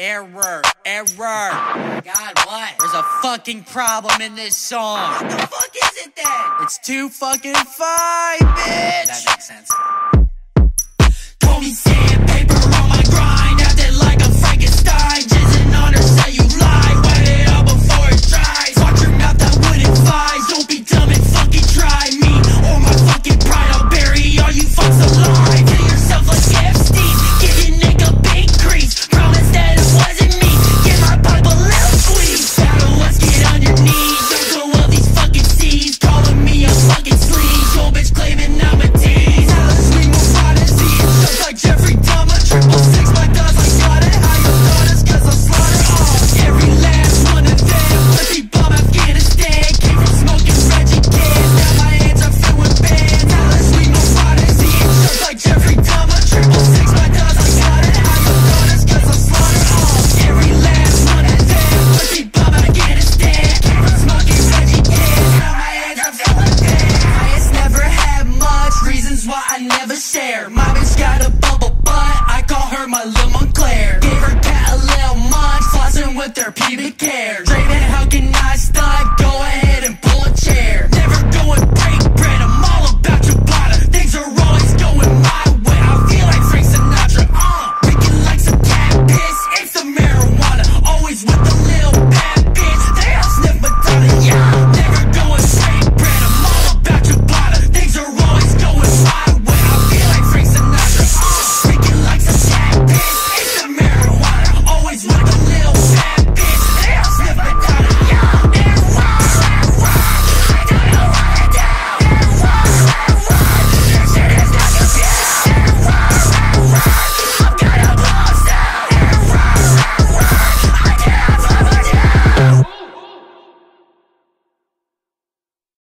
Error, error. God, what? There's a fucking problem in this song. What the fuck is it then? It's two fucking five, bitch. That makes sense. My Mommy's got a bubble butt, I call her my little Montclair.